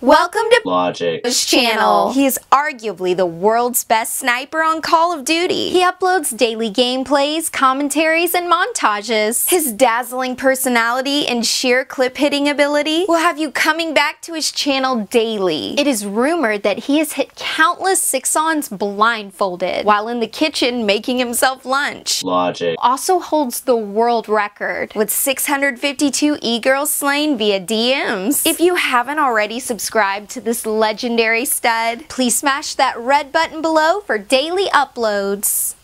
Welcome to Logic. His channel. He is arguably the world's best sniper on Call of Duty. He uploads daily gameplays, commentaries, and montages. His dazzling personality and sheer clip hitting ability will have you coming back to his channel daily. It is rumored that he has hit countless six-ons blindfolded while in the kitchen making himself lunch. Logic. Also holds the world record with 652 e-girls slain via DMs. If you haven't already subscribed subscribe to this legendary stud, please smash that red button below for daily uploads.